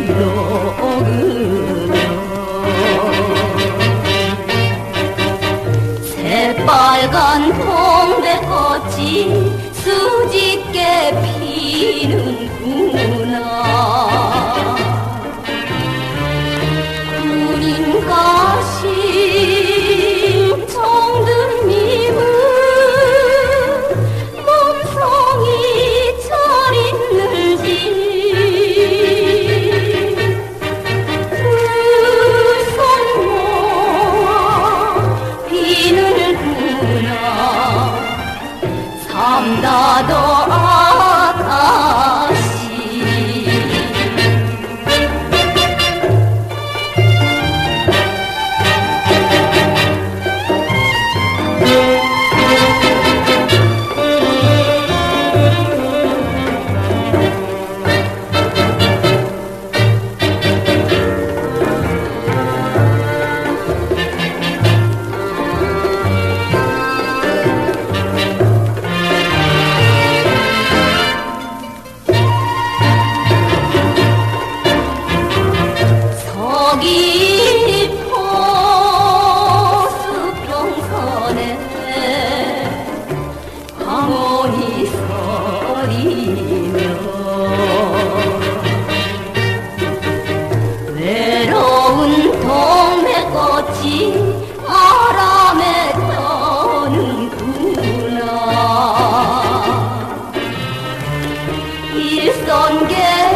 녹으며 새빨간 동백꽃이 수직게 피는구나. Amdad ol bir son gel.